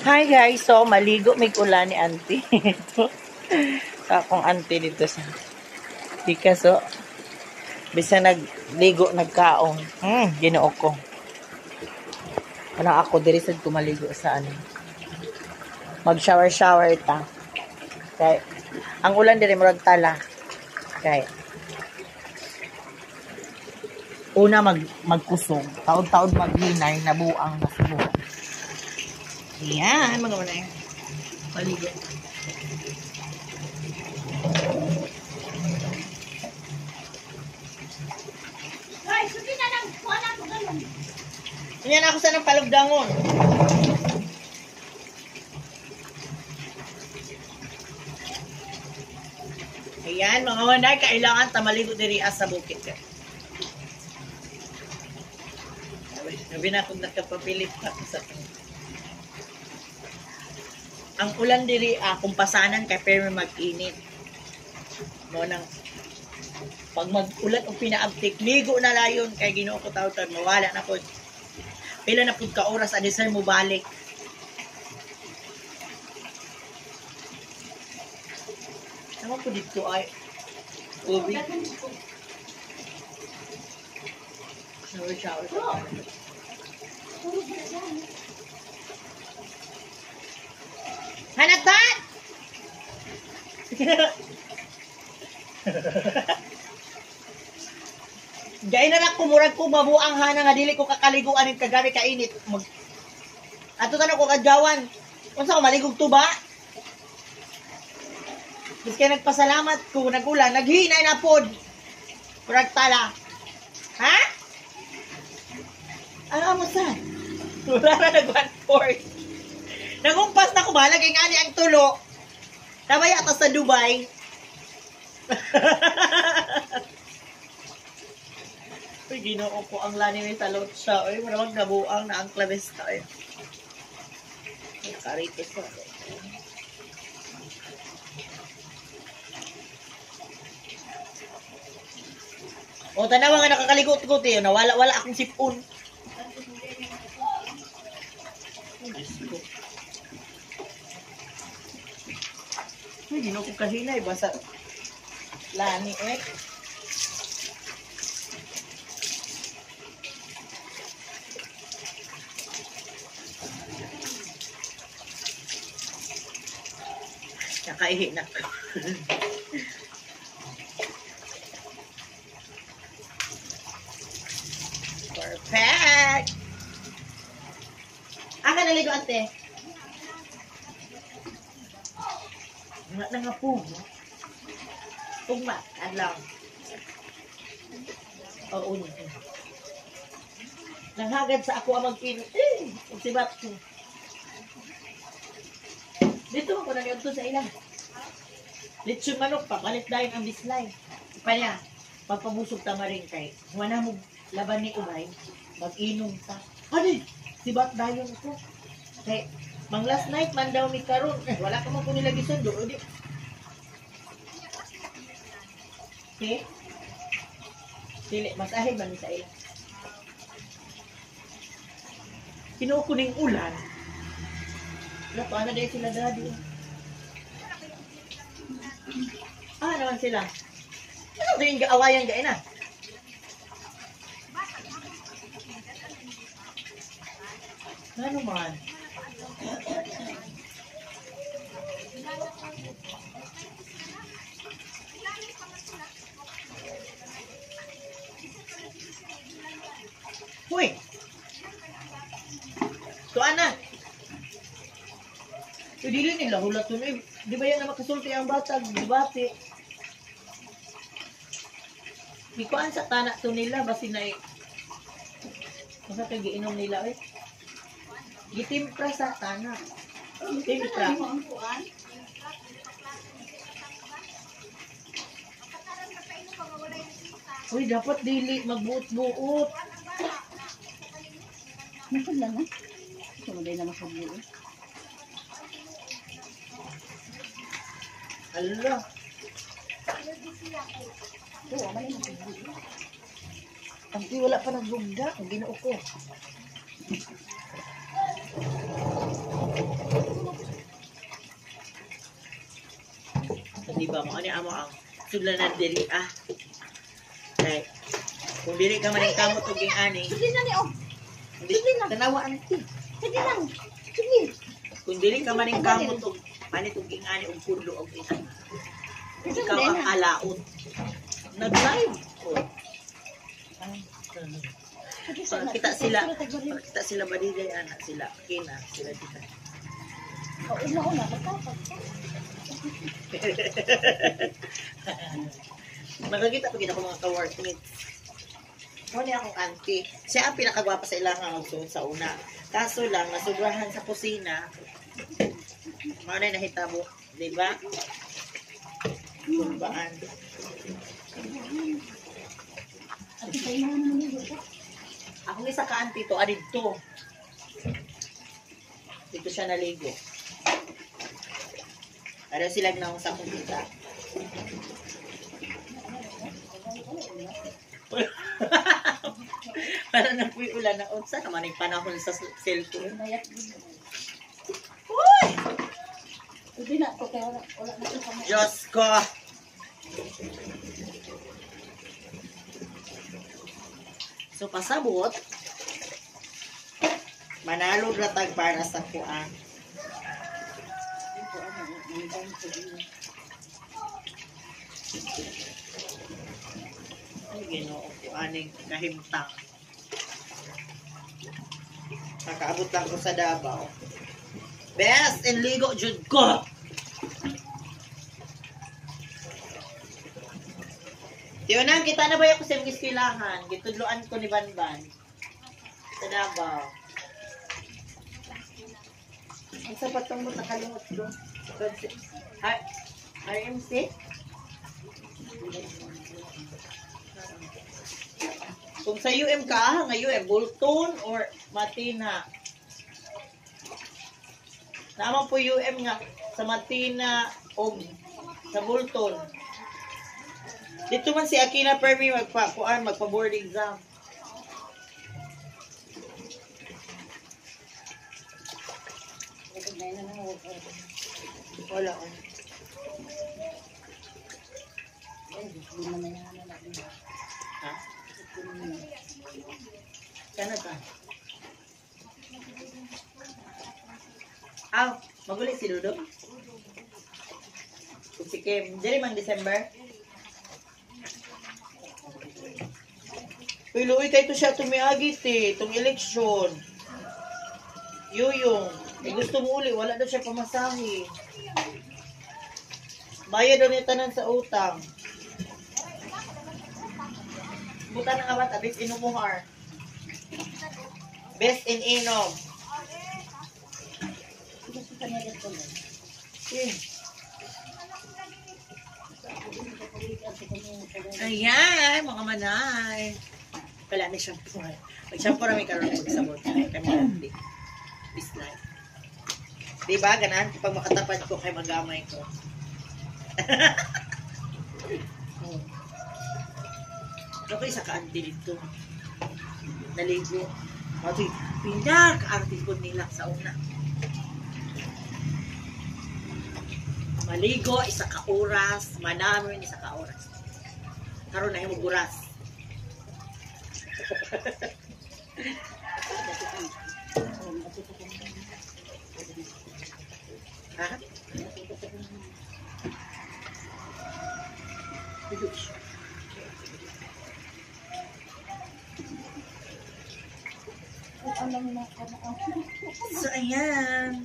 Hi guys, so maligo may kula ni auntie. Ito. sa akong auntie dito sa Dika so. Bisa nagligo, nagkaon. Hmm, ginoo ko. Ano ako, diri sad ko maligo sa ano. Mag-shower-shower ta. Kay, ang ulan diri murag tala. Kay, una mag magkusog, taon-taon maglinay, nabuang na subo. Yan, mga wala yan. Paligid. Hoy, suki na lang. Kuha na ako sa ng palugdangon. Ayan, mga wanay, kailangan tamaligo diri sa bukid ka. Sabi na kung nakapapilit pa ako sa Ang ulan diri, ah, kumpasanan kay pero mag-init. Mo nang pag mag-ulan o pinaabtik, ligo na layon kay ginoo ko tawtan, mawala na po. Pila na pud ka oras adisay mo balik. Naman po dito ay tubig. Shower, shower. Hanatan! Gaya na lang kumurag ko mabuang hana nga dili ko kakaliguan ng kagabi kainit. Mag... Ato tanong ko kadyawan. Unsa ko maligog tuba? Bis kaya nagpasalamat ko nagulan, naghinay na pod. Murag tala. Ha? Ano mo sa? Wala na nag one fourth. Nagumpas na ko ba? Lagay nga ni ang tulo. Tabay ata sa Dubai. Uy, ginoo ko ang lani ni talot siya. Uy, maramang nabuang na ang klavesta. Uy. Nakaritos ko. O, tanawa nga nakakaligot-gut eh. Nawala-wala akong sipon. Diyos ko. Ginoo ko kahinay. Basta lani eh. Nakaihi na ko. Perfect! Aka naligo ate. Nga na nga po. Pugma, adlaw. Oo. Nanghagad sa ako ang mag-init. Eh, sibat ko. Dito ako na to sa ilang. Lechon manok, papalit dahil ang bislay. Pa niya, pagpabusog tamarin kay. Wala mo laban ni Ubay, mag-inom ta. Hani, sibat dayon ko. Kay, mang last night man daw mi karon. Eh, wala ka man ko nilagi sundo. O di. Okay? Dili, mas ahid man sa ilang. Kinuha ko ning ulan. Wala pa na dahil sila daddy. Ah, naman sila. Ano ba yung gaawayan gain na? Ano man? Uy! Tuan na! So, dili nila hulat to eh. Di ba yan na makasulti ang bata, dibati. Di ko sa tanak to nila, basi na eh. Masa kay giinom nila eh. Gitimpra sa tanak. Timpra. Uy, dapat dili magbuot-buot. Masod lang ah. na. Sumaday ah, na masod mo. Alo. Oo, oh, malay masod mo. Ang wala pa naglugda, hindi na uko. Di ba mo? Ano amo ang sudlanan diri ah? Kay, kung dili ka man kamot og ani. Sudlanan ni oh hindi tanawa auntie. Sige lang. Sige. Kung dili ka man ang kamot og manit og ging ani og pudlo og ina. Sige Ikaw ang na. alaot. Nag-live ko. Sige na. kita sila. Sige. Kita sila badigay anak sila. Kina sila kita. Oh, una-una, magkapag. Magkakita pa kita ko mga ka-workmates. Mo ni akong auntie. Siya ang pinakagwapa sa ilangan magsuot sa una. Kaso lang, nasubrahan sa kusina. Mga na nahitabo. Di ba? Kurbaan. At sa ina naman nito ka. Akong isa ka auntie to, adid to. Dito siya naligo. Ano sila na sa akong kita. Para na po ulan na unsa naman ang panahon sa cellphone. Mayat din. Uy! Hindi na, to kaya wala, wala na ito kami. Diyos ko! So, pasabot, manalo ratag para sa kuan. Ito, ano, may dahil sa iyo. Ay, ginoo ko, aning kahimtang. Nakaabot lang ko sa Davao. Best in Ligo, Jud ko! Tiyonan, kita na ba yung kusem kiskilahan? Gitudloan ko ni Banban. Sa Davao. Ang sapat tong mo nakalimot ko. R- RMC? Kung sa UM ka, nga UM, Bolton or Matina? Naman po UM nga, sa Matina o sa Bolton. Dito man si Akina Permi magpa, kuan, magpa-board exam. Wala. oh. Ay, hindi mo na yan. Ha? Ka. Aw, magulit si Dudo. Kung si Kim. Dili man December. Uy, luoy kay to siya tumiagit eh. Itong eleksyon. Yuyong. Eh, gusto mo uli. Wala daw siya pamasahe. Bayad daw niya tanan sa utang. Buta ng abat, abis inumuhar. Best in inom. Na. Ayan, mga manay. Wala ni shampoo. Mag-shampoo na may karoon ng sabon. Kaya mga hindi. Bislay. Diba, ganan? Pag makatapad ko, kay magamay ko. oh. Ako isa ka-ante dito. Naligo. Matoy, pinag artist ko nila sa una. Maligo, isa ka oras. Manamin, isa ka oras. Karoon na yung maguras. Ha? Ay, alam mo na ano ang So, ayan.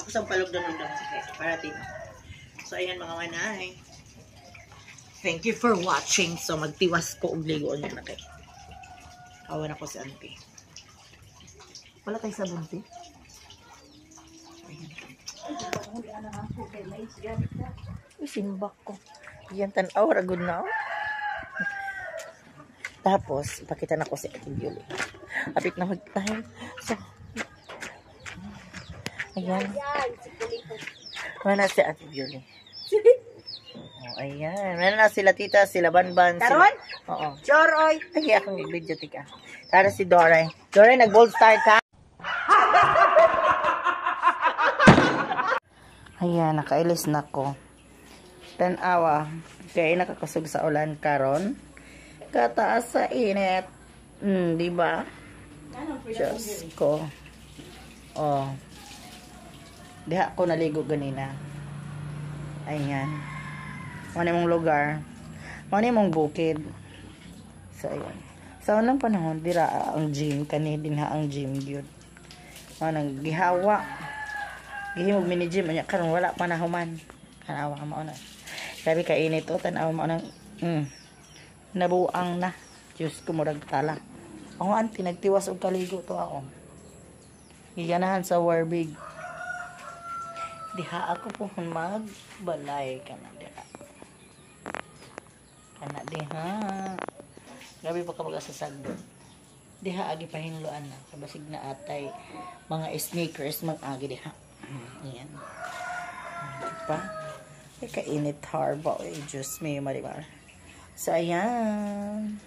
Ako sa palog doon ng sige, parating ako. So, ayan mga manay. Thank you for watching. So, magtiwas ko og ligoon yun na kay. Kawan ako si auntie. Wala tayo sa bunti? Hindi ano ang kay may siya. Uy, simbak ko. Yan, tanaw, ragod na. oh. Tapos, ipakita na ko si Ate Julie. Apit na mag-time. So, ayan. Wala si Ate Julie. Oh, ayan. Wala na sila tita, sila banban. sila- Karon? Oo. Choroy. Ay, akong video tika. Tara si Doray. Doray, nag-bold star ka? Ayan, nakailis na ko. Tanawa. Kaya nakakusog sa ulan karon. Kataas sa init. Hmm, di ba? Diyos ko. Oh. Diha ako naligo ganina. Ayan. Ano mong lugar? Ano mong bukid? So, ayan. Sa unang panahon, dira ang gym. Kani din ha ang gym yun. Manang gihawa. Gihimog mini gym. Anya karon wala pa na human. Tanawa ka mauna. Sabi ka init o. Tanawa nang mm, nabuang na. Diyos ko murag tala. Ako auntie, nagtiwas og kaligo to ako. Giganahan sa Warbig. Diha ako po magbalay ka na diha. Kana diha. Grabe pa ka mag-asasagdo. Diha agi pahinluan na. Kabasig na atay mga sneakers mag-agi diha. Ayan. Di pa? Ay, kainit harba. Ay, Diyos may marimar. So, ayan.